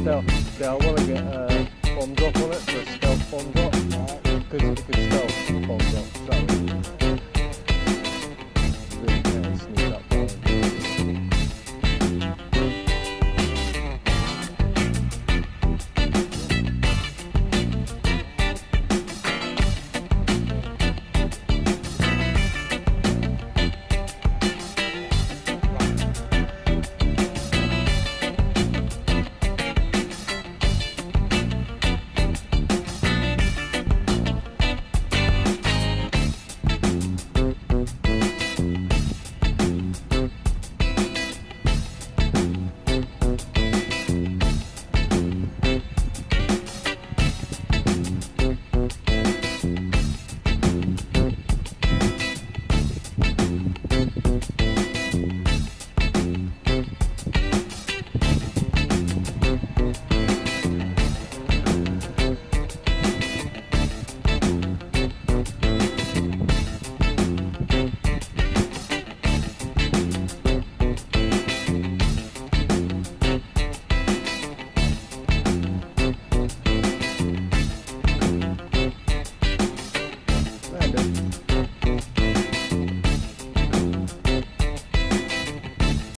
stealth. Yeah, I want to get a uh, bomb drop on it so stealth bomb drop.